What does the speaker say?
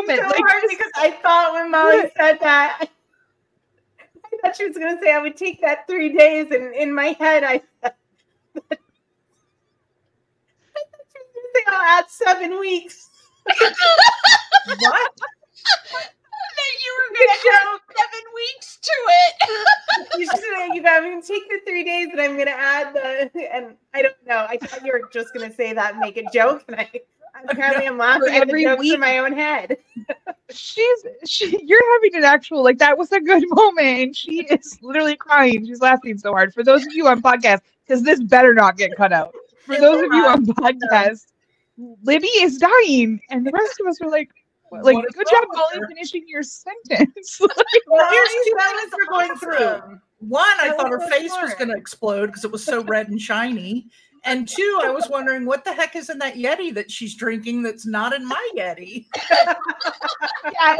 moment. so like, hard because I thought when Molly What? said that, I thought she was going to say I would take that three days, and in my head, I. I thought she was going to say I'll add seven weeks. What? that you were going to have seven weeks to it. You should say you got. I'm going to take the three days, and I'm going to add the. And I don't know. I thought you were just going to say that and make a joke, and I. Apparently, I'm laughing at every the jokes week- in my own head. she's she, you're having an actual like that was a good moment. And she is literally crying. She's laughing so hard. For those of you on podcast because this better not get cut out. For those of you on podcast libby is dying and the rest of us are like like What is good job molly finishing your sentence. Well, here's two that things we're going through. One, I That thought her was so face was going to explode because it was so red and shiny. And two, I was wondering what the heck is in that Yeti that she's drinking that's not in my Yeti. yeah,